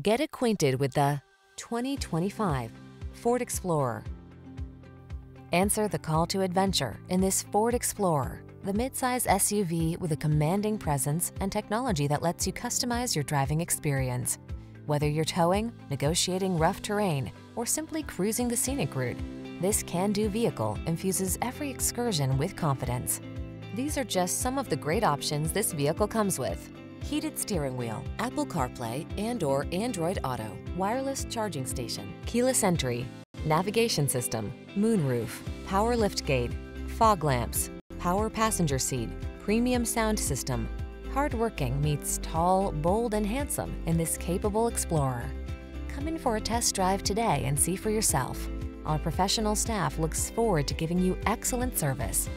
Get acquainted with the 2025 Ford Explorer. Answer the call to adventure in this Ford Explorer, the midsize SUV with a commanding presence and technology that lets you customize your driving experience. Whether you're towing, negotiating rough terrain, or simply cruising the scenic route, this can-do vehicle infuses every excursion with confidence. These are just some of the great options this vehicle comes with. Heated steering wheel, Apple CarPlay and or Android Auto, wireless charging station, keyless entry, navigation system, moonroof, power liftgate, fog lamps, power passenger seat, premium sound system. Hardworking meets tall, bold, and handsome in this capable Explorer. Come in for a test drive today and see for yourself. Our professional staff looks forward to giving you excellent service.